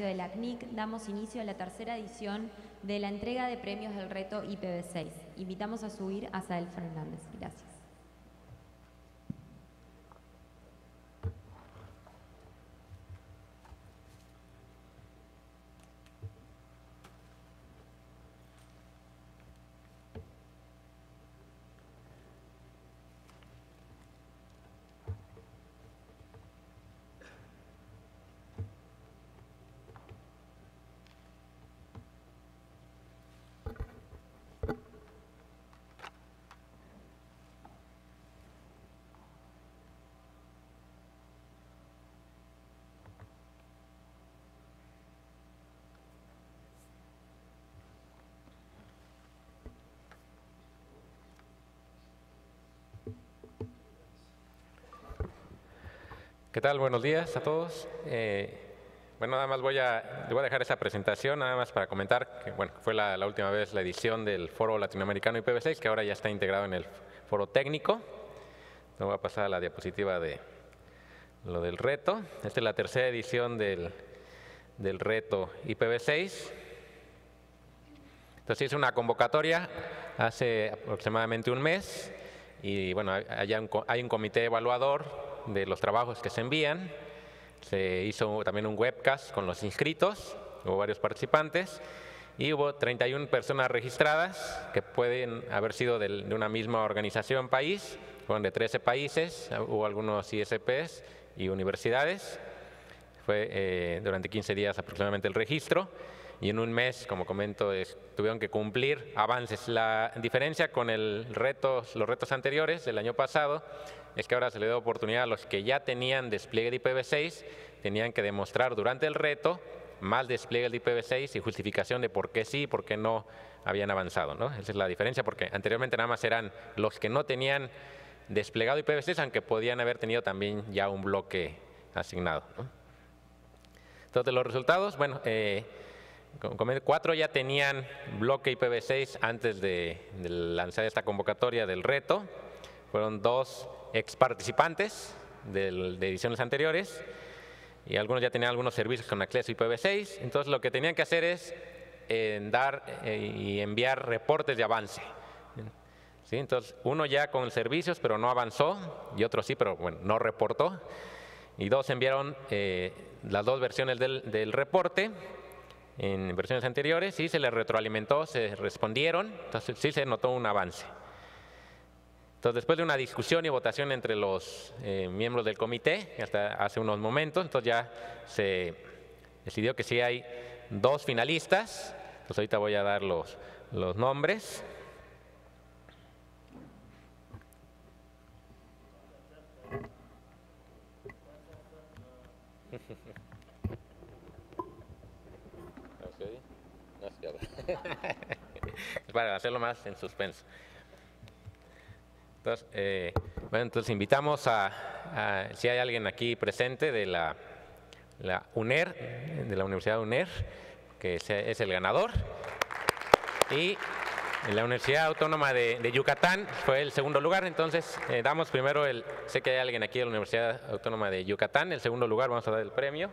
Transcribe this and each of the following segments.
de la CNIC, damos inicio a la tercera edición de la entrega de premios del reto IPv6. Invitamos a subir a Sael Fernández. Gracias. ¿Qué tal? Buenos días a todos. Eh, bueno, nada más voy a, voy a dejar esa presentación, nada más para comentar que bueno, fue la, última vez la edición del Foro Latinoamericano IPv6, que ahora ya está integrado en el Foro Técnico. No voy a pasar a la diapositiva de lo del reto. Esta es la tercera edición del, del reto IPv6. Entonces hice una convocatoria hace aproximadamente un mes y bueno, hay un comité evaluador de los trabajos que se envían. Se hizo también un webcast con los inscritos, hubo varios participantes y hubo 31 personas registradas que pueden haber sido de, una misma organización país, fueron de 13 países, hubo algunos ISPs y universidades. Fue eh, durante 15 días aproximadamente el registro y en un mes, como comento, tuvieron que cumplir avances. La diferencia con el retos, los retos anteriores del año pasado es que ahora se le da oportunidad a los que ya tenían despliegue de IPv6, tenían que demostrar durante el reto más despliegue de IPv6 y justificación de por qué sí y por qué no habían avanzado. ¿no? Esa es la diferencia, porque anteriormente nada más eran los que no tenían desplegado IPv6, aunque podían haber tenido también ya un bloque asignado. Entonces, los resultados, bueno, eh, cuatro ya tenían bloque IPv6 antes de, de lanzar esta convocatoria del reto. Fueron dos ex participantes de, ediciones anteriores y algunos ya tenían algunos servicios con acceso IPv6. Entonces lo que tenían que hacer es eh, dar eh, y enviar reportes de avance. ¿Sí? Entonces uno ya con servicios pero no avanzó y otro sí pero bueno, no reportó. Y dos enviaron eh, las dos versiones del, del reporte en versiones anteriores y se les retroalimentó, se respondieron, entonces sí se notó un avance. Entonces, después de una discusión y votación entre los eh, miembros del comité, hasta hace unos momentos, entonces ya se decidió que sí hay dos finalistas. Entonces, ahorita voy a dar los, los nombres. Para hacerlo más en suspenso. Entonces, eh, bueno, entonces invitamos a, si hay alguien aquí presente de la, la, UNER, de la Universidad UNER, que es el ganador. Y en la Universidad Autónoma de, Yucatán fue el segundo lugar, entonces eh, damos primero el, sé que hay alguien aquí de la Universidad Autónoma de Yucatán, el segundo lugar vamos a dar el premio.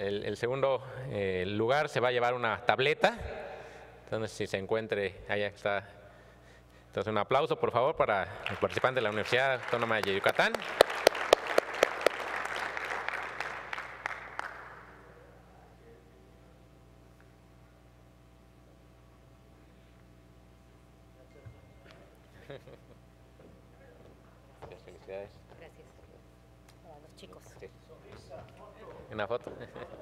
El, segundo eh, lugar se va a llevar una tableta, entonces si se encuentre, allá está entonces, un aplauso, por favor, para el participante de la Universidad Autónoma de Yucatán. Gracias. Los chicos. Una foto.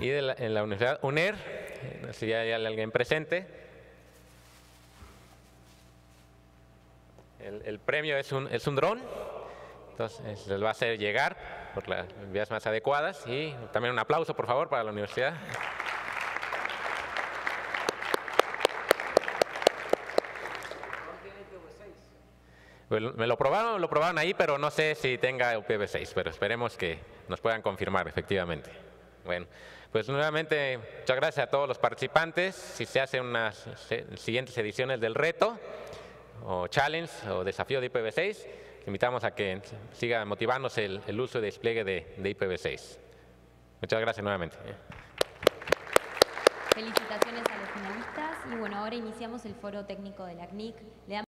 Y de en la Universidad UNER, no sé si hay alguien presente. El, premio es un, es un dron, entonces les va a hacer llegar por las vías más adecuadas y también un aplauso por favor para la universidad. Pues, Me lo probaron, lo probaron ahí, pero no sé si tenga IPv6, pero esperemos que nos puedan confirmar efectivamente. Bueno, pues nuevamente muchas gracias a todos los participantes. Si se hacen unas siguientes ediciones del reto o challenge o desafío de IPv6, les invitamos a que siga motivándose el, el uso y despliegue de, de IPv6. Muchas gracias nuevamente. Felicitaciones a los finalistas y bueno, ahora iniciamos el foro técnico de la CNIC. Le damos